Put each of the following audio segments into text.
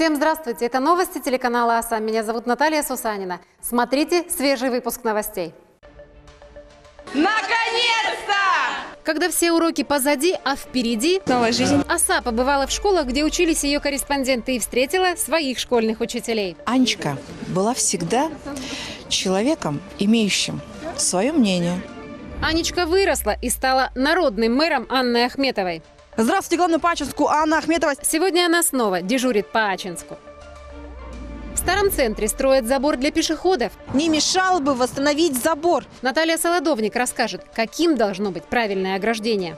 Всем здравствуйте! Это новости телеканала АСА. Меня зовут Наталья Сусанина. Смотрите свежий выпуск новостей. Наконец-то! Когда все уроки позади, а впереди... Новая жизнь. ОСА побывала в школах, где учились ее корреспонденты и встретила своих школьных учителей. Анечка была всегда человеком, имеющим свое мнение. Анечка выросла и стала народным мэром Анны Ахметовой. Здравствуйте, главный по Ачинску Анна Ахметова. Сегодня она снова дежурит по Ачинску. В старом центре строят забор для пешеходов. Не мешало бы восстановить забор. Наталья Солодовник расскажет, каким должно быть правильное ограждение.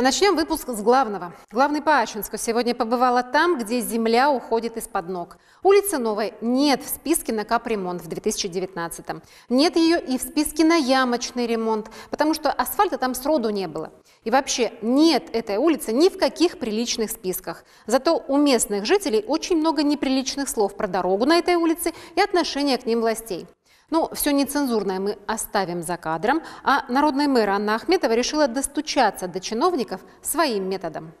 А начнем выпуск с главного. Главный по Ачинску сегодня побывала там, где земля уходит из-под ног. Улицы Новой нет в списке на капремонт в 2019 -м. Нет ее и в списке на ямочный ремонт, потому что асфальта там сроду не было. И вообще нет этой улицы ни в каких приличных списках. Зато у местных жителей очень много неприличных слов про дорогу на этой улице и отношения к ним властей. Ну, все нецензурное мы оставим за кадром, а народная мэр Анна Ахметова решила достучаться до чиновников своим методом.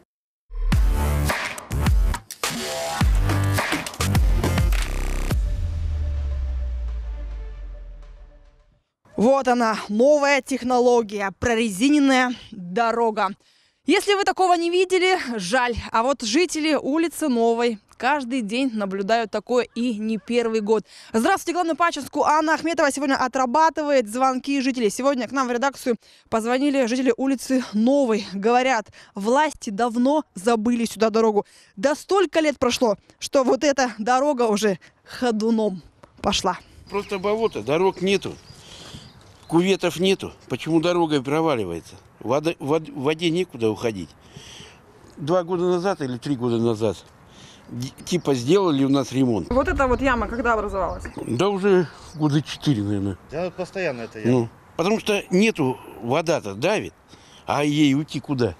Вот она, новая технология, прорезиненная дорога. Если вы такого не видели, жаль. А вот жители улицы Новой каждый день наблюдают такое и не первый год. Здравствуйте, главный по Ачинску Анна Ахметова сегодня отрабатывает звонки жителей. Сегодня к нам в редакцию позвонили жители улицы Новой. Говорят, власти давно забыли сюда дорогу. Да столько лет прошло, что вот эта дорога уже ходуном пошла. Просто болото, дорог нету, куветов нету. Почему дорога проваливается? Вода, вод- воде некуда уходить. Два года назад или три года назад типа сделали у нас ремонт. Вот эта вот яма когда образовалась? Да уже года четыре, наверное. Да, постоянно это я. Ну, потому что нету, вода-то давит, а ей уйти куда?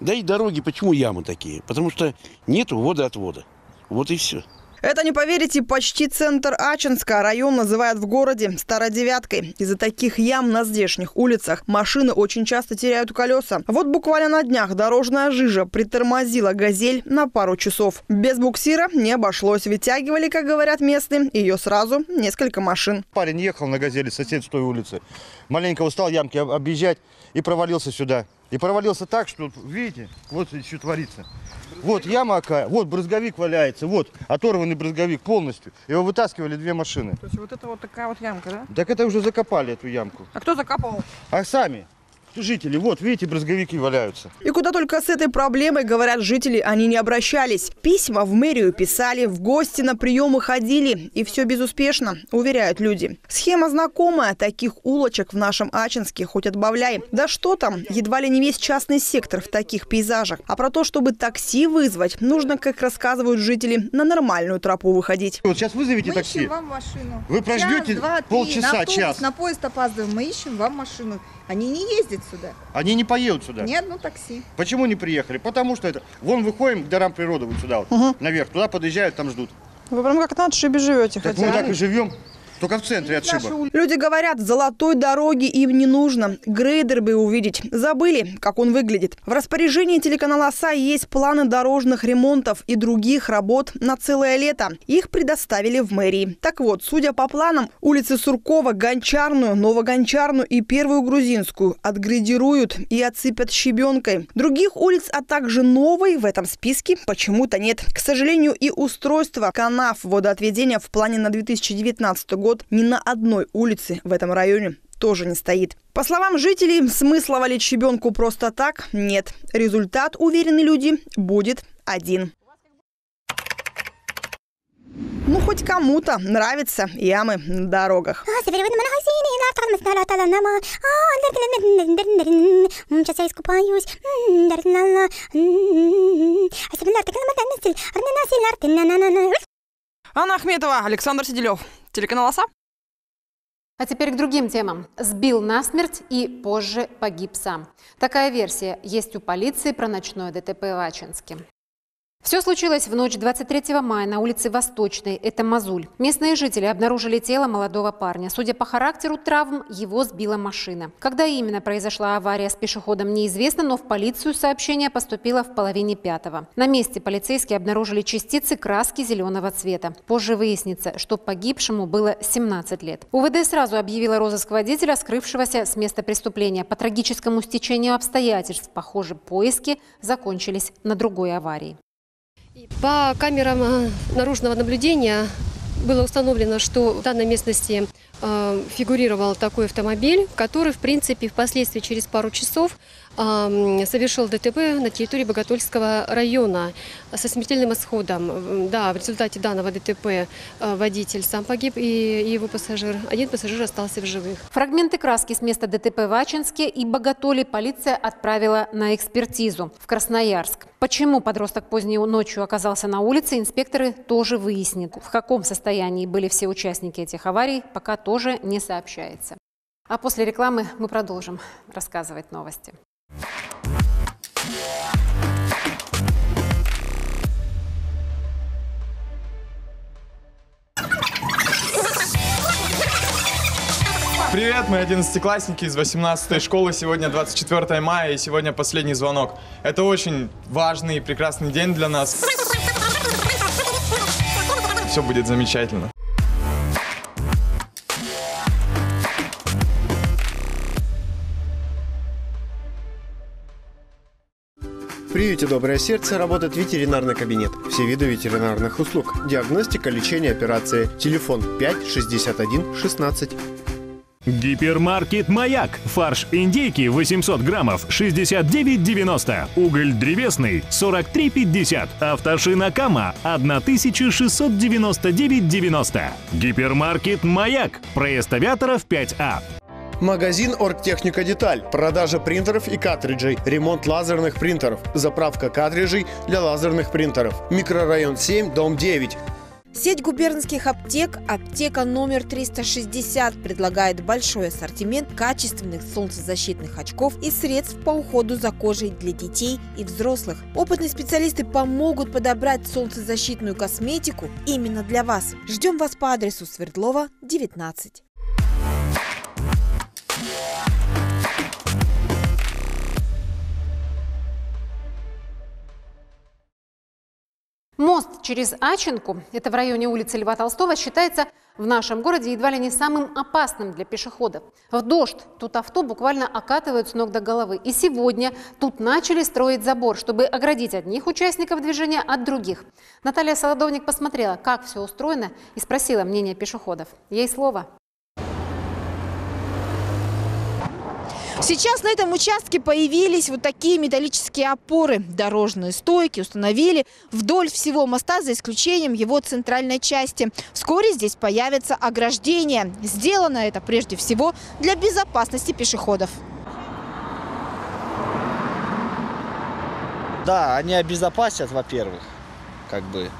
Да и дороги, почему ямы такие? Потому что нету водоотвода. Вот и все. Это, не поверите, почти центр Ачинска. Район называют в городе Стародевяткой. Из-за таких ям на здешних улицах машины очень часто теряют колеса. Вот буквально на днях дорожная жижа притормозила «Газель» на пару часов. Без буксира не обошлось. Вытягивали, как говорят местные, ее сразу несколько машин. Парень ехал на газели с той улицы. Маленько устал ямки об- объезжать и провалился сюда. И провалился так, что, видите, вот что творится. Вот яма какая, вот брызговик валяется, вот оторванный брызговик полностью. Его вытаскивали две машины. То есть вот это вот такая вот ямка, да? Так это уже закопали эту ямку. А кто закапывал? А сами жители, вот видите, брызговики валяются. И куда только с этой проблемой, говорят жители, они не обращались. Письма в мэрию писали, в гости на приемы ходили. И все безуспешно, уверяют люди. Схема знакомая, таких улочек в нашем Ачинске хоть отбавляй. Да что там, едва ли не весь частный сектор в таких пейзажах. А про то, чтобы такси вызвать, нужно, как рассказывают жители, на нормальную тропу выходить. Вот сейчас вызовите Мы такси. ищем вам машину. Вы прождете Час, два, три, полчаса, на автобус, час. На поезд опаздываем. Мы ищем вам машину. Они не ездят сюда. Они не поедут сюда. Ни одно такси. Почему не приехали? Потому что это... Вон выходим к дарам природы, вот сюда вот, наверх. Туда подъезжают, там ждут. Вы прям как на отшибе живете, Так мы так и живем, только в центре отшиба. Люди говорят, золотой дороги им не нужно. Грейдер бы увидеть. Забыли, как он выглядит. В распоряжении телеканала ОСА есть планы дорожных ремонтов и других работ на целое лето. Их предоставили в мэрии. Так вот, судя по планам, улицы Суркова, Гончарную, Новогончарную и Первую Грузинскую отгрейдируют и отсыпят щебенкой. Других улиц, а также новой в этом списке почему-то нет. К сожалению, и устройство канав водоотведения в плане на 2019 год ни на одной улице в этом районе тоже не стоит. По словам жителей, смысла валить щебенку просто так нет. Результат, уверены люди, будет один. Ну, хоть кому-то нравятся ямы на дорогах. Сейчас я искупаюсь. Анна Ахметова, Александр Сиделев. Телеканал ОСА. А теперь к другим темам. Сбил насмерть и позже погиб сам. Такая версия есть у полиции про ночное ДТП в Ачинске. Все случилось в ночь 23 мая на улице Восточной, это Мазуль. Местные жители обнаружили тело молодого парня. Судя по характеру травм, его сбила машина. Когда именно произошла авария с пешеходом, неизвестно, но в полицию сообщение поступило в половине пятого. На месте полицейские обнаружили частицы краски зеленого цвета. Позже выяснится, что погибшему было 17 лет. УВД сразу объявила розыск водителя, скрывшегося с места преступления. По трагическому стечению обстоятельств, похоже, поиски закончились на другой аварии. По камерам э, наружного наблюдения было установлено, что в данной местности э, фигурировал такой автомобиль, который, в принципе, впоследствии через пару часов совершил ДТП на территории Боготольского района со смертельным исходом. Да, в результате данного ДТП э, водитель сам погиб и его пассажир. Один пассажир остался в живых. Фрагменты краски с места ДТП в Ачинске и Боготоле полиция отправила на экспертизу в Красноярск. Почему подросток поздней ночью оказался на улице, инспекторы тоже выяснят. В каком состоянии были все участники этих аварий, пока тоже не сообщается. А после рекламы мы продолжим рассказывать новости. Привет, мы одиннадцатиклассники из 18 школы. Сегодня 24 мая и сегодня последний звонок. Это очень важный и прекрасный день для нас. Все будет замечательно. В приюте «Доброе сердце» работает ветеринарный кабинет. Все виды ветеринарных услуг. Диагностика, лечение, операции. Телефон 5 61 16. Гипермаркет «Маяк». Фарш индейки 800 граммов 69,90. Уголь древесный 43,50. Автошина Кама 1699,90. Гипермаркет «Маяк». Проезд авиаторов 5А. Магазин «Оргтехника Деталь». Продажа принтеров и картриджей. Ремонт лазерных принтеров. Заправка картриджей для лазерных принтеров. Микрорайон 7, дом 9. Сеть губернских аптек «Аптека номер 360» предлагает большой ассортимент качественных солнцезащитных очков и средств по уходу за кожей для детей и взрослых. Опытные специалисты помогут подобрать солнцезащитную косметику именно для вас. Ждем вас по адресу Свердлова, 19. Через Ачинку, это в районе улицы Льва Толстого, считается в нашем городе едва ли не самым опасным для пешеходов. В дождь тут авто буквально окатывают с ног до головы. И сегодня тут начали строить забор, чтобы оградить одних участников движения от других. Наталья Солодовник посмотрела, как все устроено, и спросила мнение пешеходов. Ей слово. Сейчас на этом участке появились вот такие металлические опоры. Дорожные стойки установили вдоль всего моста, за исключением его центральной части. Вскоре здесь появится ограждение. Сделано это прежде всего для безопасности пешеходов. Да, они обезопасят, во-первых, как бы,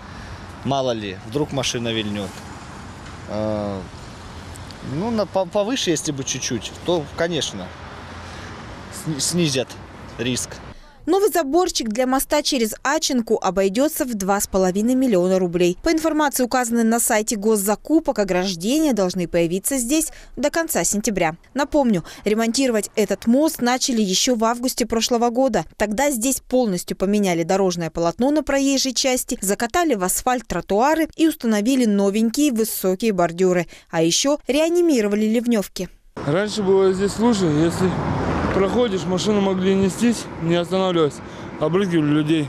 мало ли, вдруг машина вильнет. Э, Ну, на, по- повыше, если бы чуть-чуть, то, конечно, снизят риск. Новый заборчик для моста через Ачинку обойдется в 2,5 миллиона рублей. По информации, указанной на сайте госзакупок, ограждения должны появиться здесь до конца сентября. Напомню, ремонтировать этот мост начали еще в августе прошлого года. Тогда здесь полностью поменяли дорожное полотно на проезжей части, закатали в асфальт тротуары и установили новенькие высокие бордюры. А еще реанимировали ливневки. Раньше было здесь лучше, если проходишь, машины могли нестись, не останавливаясь, обрызгивали людей.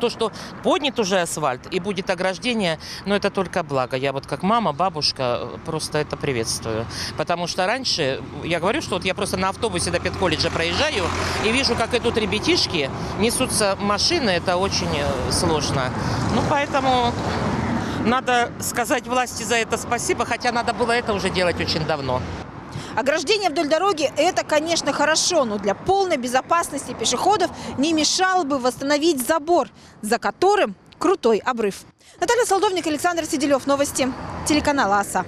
То, что поднят уже асфальт и будет ограждение, но это только благо. Я вот как мама, бабушка э, просто это приветствую. Потому что раньше, я говорю, что вот я просто на автобусе до педколледжа проезжаю и вижу, как идут ребятишки, несутся машины, это очень э, сложно. Ну, поэтому надо сказать власти за это спасибо, хотя надо было это уже делать очень давно. Ограждение вдоль дороги – это, конечно, хорошо, но для полной безопасности пешеходов не мешало бы восстановить забор, за которым крутой обрыв. Наталья Солдовник, Александр Сиделев. Новости. Телеканал АСА.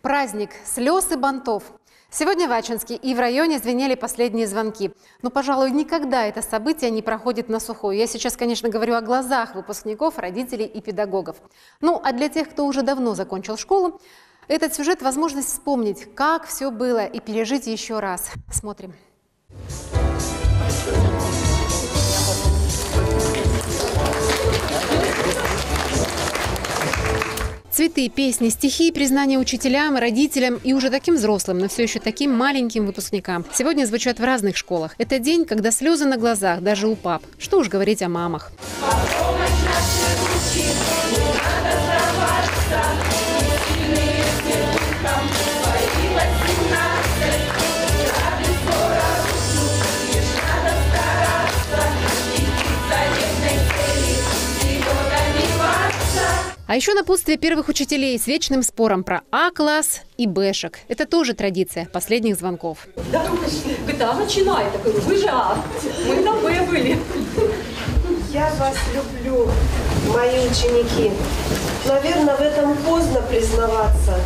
Праздник слез и бантов. Сегодня в Ачинске и в районе звенели последние звонки. Но, пожалуй, никогда это событие не проходит на сухую. Я сейчас, конечно, говорю о глазах выпускников, родителей и педагогов. Ну, а для тех, кто уже давно закончил школу, этот сюжет – возможность вспомнить, как все было и пережить еще раз. Смотрим. Цветы, песни, стихи признания учителям, родителям и уже таким взрослым, но все еще таким маленьким выпускникам. Сегодня звучат в разных школах. Это день, когда слезы на глазах, даже у пап. Что уж говорить о мамах. А еще напутствие первых учителей с вечным спором про А-класс и Бэшек. Это тоже традиция последних звонков. Да, говорит, а начинай. Говорю, вы же А, мы на Б были. Я вас люблю, мои ученики. Наверное, в этом поздно признаваться.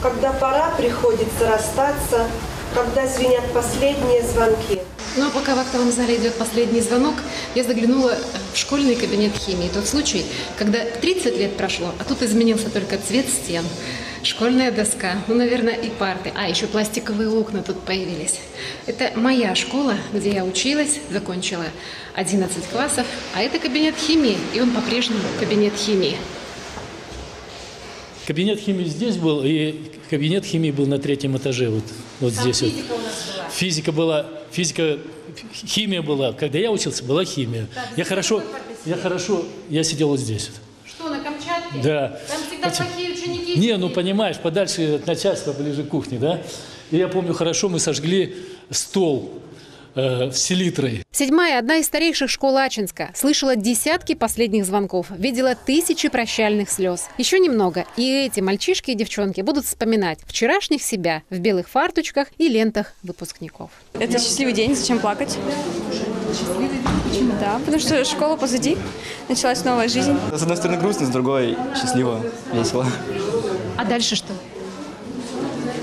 Когда пора приходится расстаться, когда звенят последние звонки. Ну а пока в актовом зале идет последний звонок, я заглянула в школьный кабинет химии. Тот случай, когда 30 лет прошло, а тут изменился только цвет стен, школьная доска, ну, наверное, и парты. А, еще пластиковые окна тут появились. Это моя школа, где я училась, закончила 11 классов, а это кабинет химии, и он по-прежнему кабинет химии. Кабинет химии здесь был, и кабинет химии был на третьем этаже, вот, вот Там здесь. вот. Физика была, физика, химия была. Когда я учился, была химия. Я хорошо, я хорошо, я сидел вот здесь. Что, на Камчатке? Да. Там всегда плохие ученики. Не, ну понимаешь, подальше от начальства, ближе к кухне, да? И я помню, хорошо мы сожгли стол э, с селитрой. Седьмая, одна из старейших школ Ачинска, слышала десятки последних звонков, видела тысячи прощальных слез. Еще немного, и эти мальчишки и девчонки будут вспоминать вчерашних себя в белых фарточках и лентах выпускников. Это счастливый день, зачем плакать? Да, потому что школа позади, началась новая жизнь. С одной стороны грустно, с другой счастливо, весело. А дальше что?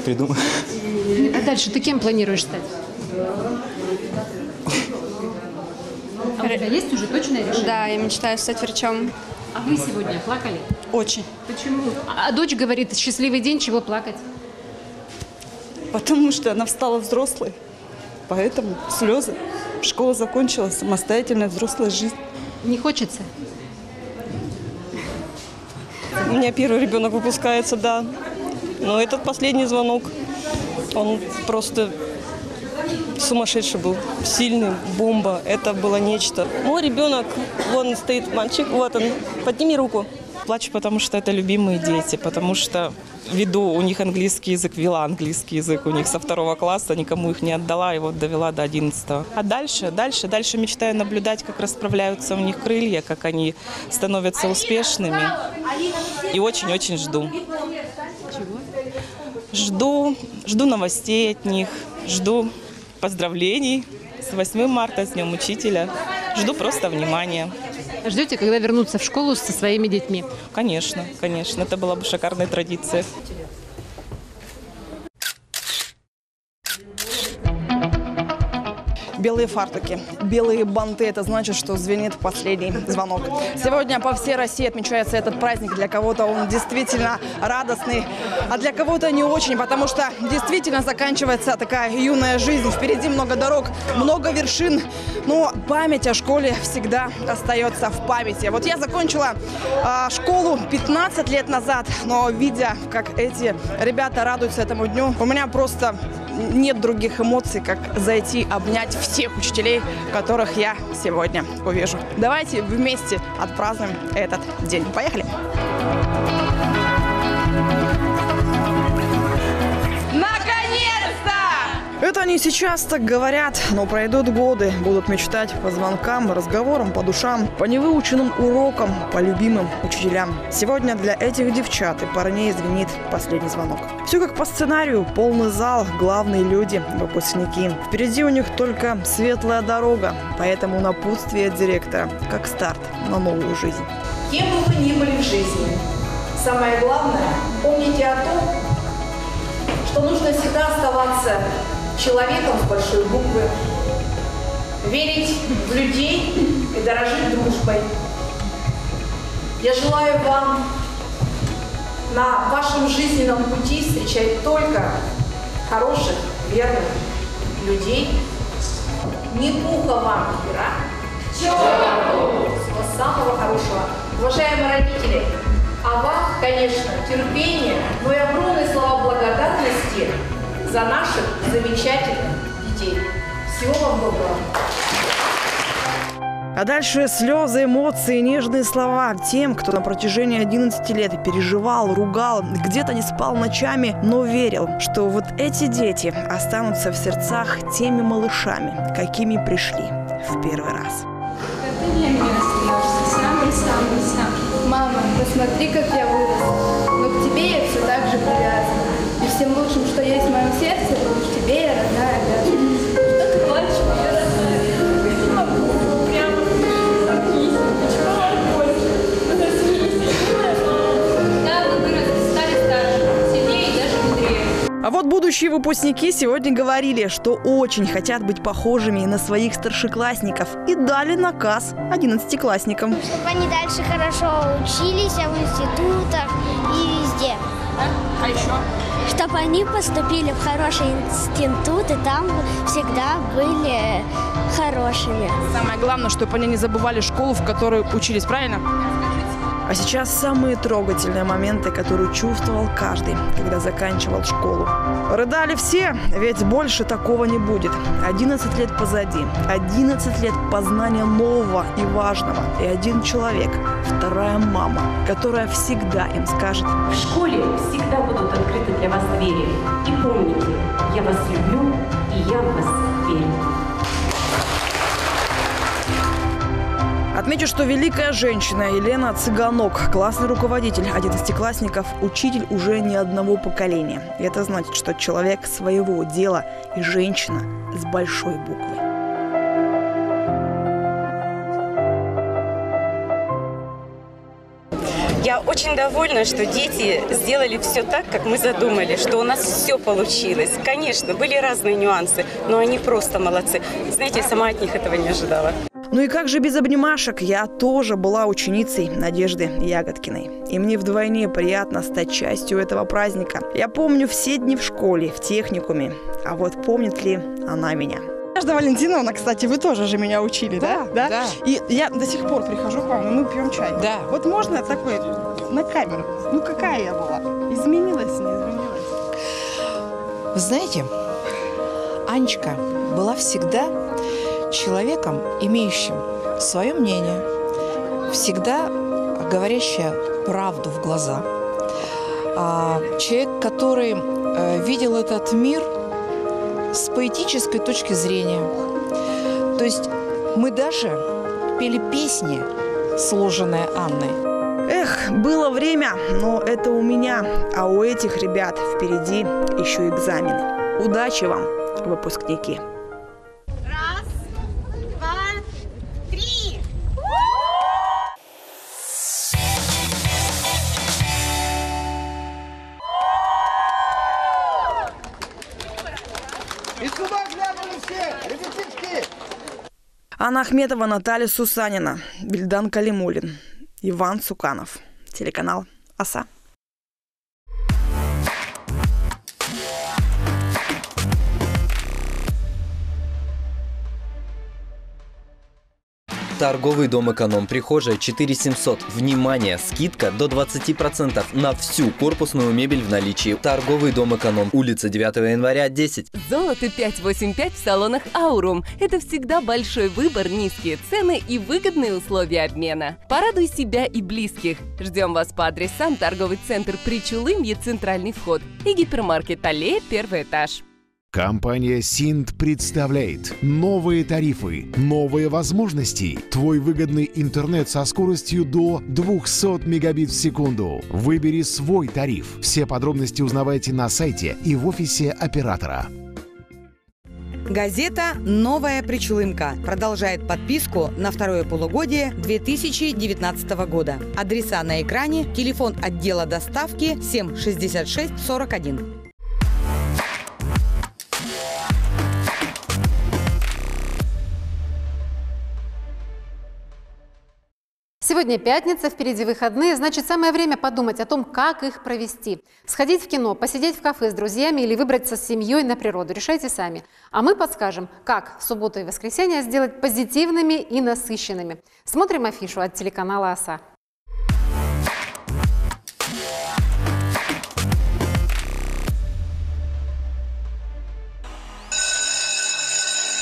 Придумай. А дальше ты кем планируешь стать? А у тебя есть уже точное решение? Да, я мечтаю стать врачом. А вы сегодня плакали? Очень. Почему? А дочь говорит, счастливый день, чего плакать? Потому что она встала взрослой. Поэтому слезы. Школа закончилась, самостоятельная взрослая жизнь. Не хочется? У меня первый ребенок выпускается, да. Но этот последний звонок, он просто сумасшедший был. Сильный, бомба. Это было нечто. Мой ребенок, вон стоит мальчик, вот он. Подними руку. Плачу, потому что это любимые дети, потому что веду у них английский язык, вела английский язык у них со второго класса, никому их не отдала, и вот довела до одиннадцатого. А дальше, дальше, дальше мечтаю наблюдать, как расправляются у них крылья, как они становятся успешными. И очень-очень жду. Жду, жду новостей от них, жду поздравлений с 8 марта, с Днем Учителя. Жду просто внимания. Ждете, когда вернутся в школу со своими детьми? Конечно, конечно. Это была бы шикарная традиция. Белые фартуки, белые банты – это значит, что звенит последний звонок. Сегодня по всей России отмечается этот праздник. Для кого-то он действительно радостный, а для кого-то не очень, потому что действительно заканчивается такая юная жизнь. Впереди много дорог, много вершин, но память о школе всегда остается в памяти. Вот я закончила а, школу 15 лет назад, но видя, как эти ребята радуются этому дню, у меня просто нет других эмоций, как зайти, обнять всех учителей, которых я сегодня увижу. Давайте вместе отпразднуем этот день. Поехали! Это они сейчас так говорят, но пройдут годы, будут мечтать по звонкам, разговорам, по душам, по невыученным урокам, по любимым учителям. Сегодня для этих девчат и парней звенит последний звонок. Все как по сценарию, полный зал, главные люди, выпускники. Впереди у них только светлая дорога, поэтому напутствие директора, как старт на новую жизнь. Кем бы вы ни были в жизни, самое главное, помните о том, что нужно всегда оставаться человеком с большой буквы, верить в людей и дорожить дружбой. Я желаю вам на вашем жизненном пути встречать только хороших, верных людей. Не пуха вам, Ира. Всего самого хорошего. Уважаемые родители, а вам, конечно, терпение, но и огромные слова благодарности за наших замечательных детей. Всего вам доброго. А дальше слезы, эмоции, нежные слова тем, кто на протяжении 11 лет переживал, ругал, где-то не спал ночами, но верил, что вот эти дети останутся в сердцах теми малышами, какими пришли в первый раз. Ты для меня остаешься самый-самый-самый. Мама, посмотри, как я вырос. Но к тебе я все так же привязана. И всем лучшим, что А вот будущие выпускники сегодня говорили, что очень хотят быть похожими на своих старшеклассников и дали наказ 11-классникам. Чтобы они дальше хорошо учились а в институтах и везде. А еще? Чтобы они поступили в хороший институт и там всегда были хорошими. Самое главное, чтобы они не забывали школу, в которой учились, правильно? А сейчас самые трогательные моменты, которые чувствовал каждый, когда заканчивал школу. Рыдали все, ведь больше такого не будет. 11 лет позади, 11 лет познания нового и важного. И один человек, вторая мама, которая всегда им скажет В школе всегда будут открыты для вас двери. И помните, я вас люблю, и я в вас верю. Отмечу, что великая женщина Елена Цыганок, классный руководитель одиннадцатиклассников, учитель уже не одного поколения. И это значит, что человек своего дела и женщина с большой буквы. Я очень довольна, что дети сделали все так, как мы задумали, что у нас все получилось. Конечно, были разные нюансы, но они просто молодцы. Знаете, я сама от них этого не ожидала. Ну и как же без обнимашек? Я тоже была ученицей Надежды Ягодкиной. И мне вдвойне приятно стать частью этого праздника. Я помню все дни в школе, в техникуме. А вот помнит ли она меня? Надежда Валентиновна, кстати, вы тоже же меня учили, да? Да, да. И я до сих пор прихожу к вам, и мы пьем чай. Да. Вот можно такой на камеру? Ну какая я была? Изменилась, не изменилась? Вы знаете, Анечка была всегда человеком, имеющим свое мнение, всегда говорящая правду в глаза. А, Человек, который э, видел этот мир с поэтической точки зрения. То есть мы даже пели песни, сложенные Анной. Эх, было время, но это у меня, а у этих ребят впереди еще экзамены. Удачи вам, выпускники! И сюда глянули все, ребятишки! Анна Ахметова, Наталья Сусанина, Бельдан Калимулин, Иван Суканов. Телеканал «Оса». Торговый дом «Эконом», прихожая 4700. Внимание! Скидка до 20% на всю корпусную мебель в наличии. Торговый дом «Эконом», улица 9 января, 10. Золото 585 в салонах «Аурум». Это всегда большой выбор, низкие цены и выгодные условия обмена. Порадуй себя и близких. Ждем вас по адресам торговый центр Причулымье, центральный вход и гипермаркет Аллея, первый этаж. Компания Синт представляет новые тарифы, новые возможности. Твой выгодный интернет со скоростью до 200 мегабит в секунду. Выбери свой тариф. Все подробности узнавайте на сайте и в офисе оператора. Газета «Новая Причулымка» продолжает подписку на второе полугодие 2019 года. Адреса на экране, телефон отдела доставки 76641. Сегодня пятница, впереди выходные, значит, самое время подумать о том, как их провести. Сходить в кино, посидеть в кафе с друзьями или выбраться с семьей на природу. Решайте сами. А мы подскажем, как субботу и воскресенье сделать позитивными и насыщенными. Смотрим афишу от телеканала «Оса».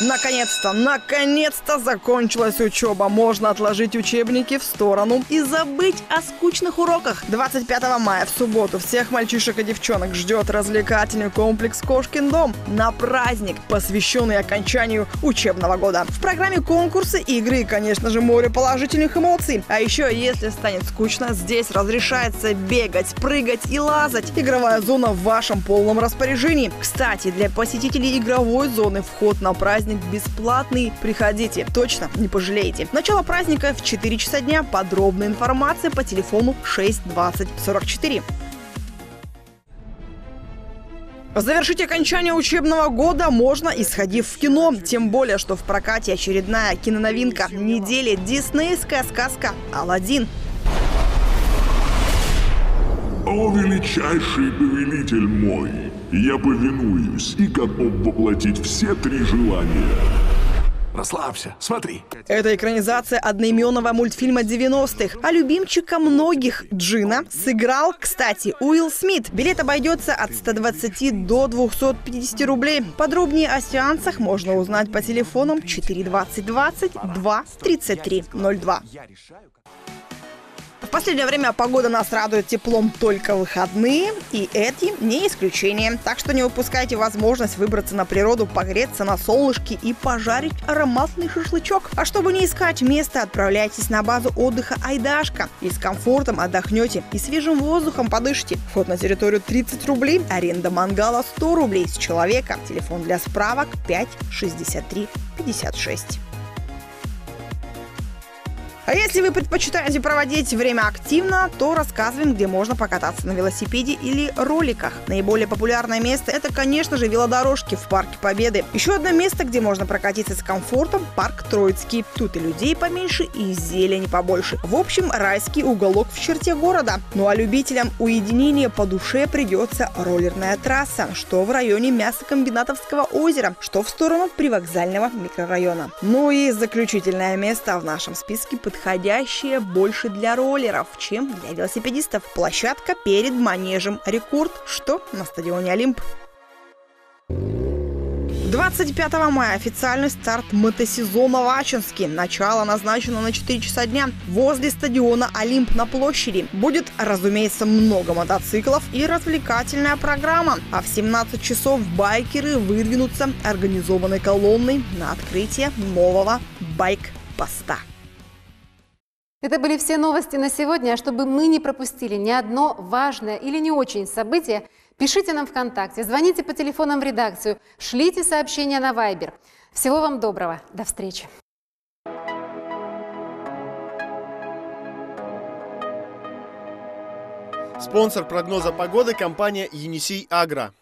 Наконец-то, наконец-то закончилась учеба. Можно отложить учебники в сторону и забыть о скучных уроках. 25 мая в субботу всех мальчишек и девчонок ждет развлекательный комплекс «Кошкин дом» на праздник, посвященный окончанию учебного года. В программе конкурсы, игры и, конечно же, море положительных эмоций. А еще, если станет скучно, здесь разрешается бегать, прыгать и лазать. Игровая зона в вашем полном распоряжении. Кстати, для посетителей игровой зоны вход на праздник праздник бесплатный. Приходите, точно не пожалеете. Начало праздника в 4 часа дня. Подробная информация по телефону 62044. Завершить окончание учебного года можно, исходив в кино. Тем более, что в прокате очередная киноновинка недели – диснейская сказка «Аладдин». О, величайший повелитель мой, я повинуюсь и готов воплотить все три желания. Расслабься, смотри. Это экранизация одноименного мультфильма 90-х. А любимчика многих Джина сыграл, кстати, Уилл Смит. Билет обойдется от 120 до 250 рублей. Подробнее о сеансах можно узнать по телефонам 42020 2 33 02 последнее время погода нас радует теплом только выходные, и эти не исключение. Так что не упускайте возможность выбраться на природу, погреться на солнышке и пожарить ароматный шашлычок. А чтобы не искать место, отправляйтесь на базу отдыха Айдашка. И с комфортом отдохнете, и свежим воздухом подышите. Вход на территорию 30 рублей, аренда мангала 100 рублей с человека. Телефон для справок 5 63 56. А если вы предпочитаете проводить время активно, то рассказываем, где можно покататься на велосипеде или роликах. Наиболее популярное место – это, конечно же, велодорожки в Парке Победы. Еще одно место, где можно прокатиться с комфортом – Парк Троицкий. Тут и людей поменьше, и зелени побольше. В общем, райский уголок в черте города. Ну а любителям уединения по душе придется роллерная трасса, что в районе мясокомбинатовского озера, что в сторону привокзального микрорайона. Ну и заключительное место в нашем списке – подходящее больше для роллеров, чем для велосипедистов. Площадка перед манежем «Рекорд», что на стадионе «Олимп». 25 мая официальный старт мотосезона в Ачинске. Начало назначено на 4 часа дня возле стадиона «Олимп» на площади. Будет, разумеется, много мотоциклов и развлекательная программа. А в 17 часов байкеры выдвинутся организованной колонной на открытие нового байк-поста. Это были все новости на сегодня. А чтобы мы не пропустили ни одно важное или не очень событие, пишите нам ВКонтакте, звоните по телефонам в редакцию, шлите сообщения на Вайбер. Всего вам доброго. До встречи. Спонсор прогноза погоды – компания «Енисей Агро».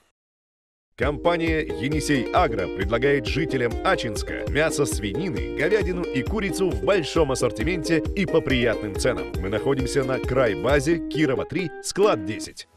Компания «Енисей Агро» предлагает жителям Ачинска мясо свинины, говядину и курицу в большом ассортименте и по приятным ценам. Мы находимся на край базе Кирова 3, склад 10.